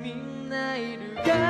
みんないるか